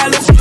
balance.